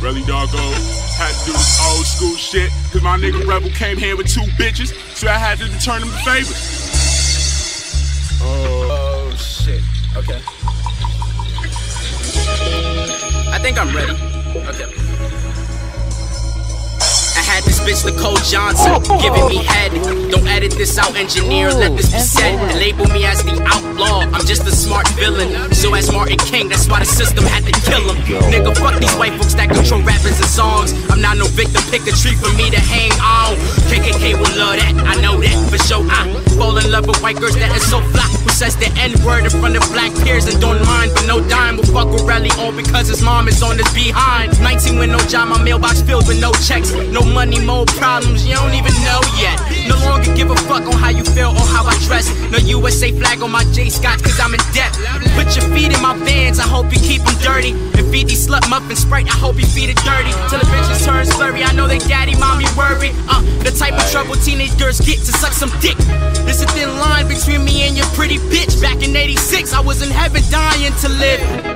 Really, doggo? Had to do this old school shit, cause my nigga Rebel came here with two bitches, so I had to return them the favors. Oh, shit. Okay. I think I'm ready. Okay. Had this bitch Nicole Johnson giving me head. Don't edit this out, engineer. Let this be said. And label me as the outlaw. I'm just a smart villain. So as Martin King, that's why the system had to kill him. Nigga, fuck these white folks that control rappers and songs. I'm not no victim. Pick a tree for me to hang on. KKK will love that. I know that for sure. I fall in love with white girls that is so fly. Who says the N word in front of black peers and don't mind, but because his mom is on his behind. 19 with no job, my mailbox filled with no checks. No money, more problems, you don't even know yet. No longer give a fuck on how you feel or how I dress. No USA flag on my J Scotts, cause I'm in debt. Put your feet in my vans, I hope you keep them dirty. And feed these slut muffin sprite, I hope you feed it dirty. Till the bitches turn slurry, I know they daddy, mommy worry. Uh, the type of trouble teenage girls get to suck some dick. There's a thin line between me and your pretty bitch. Back in 86, I was in heaven dying to live.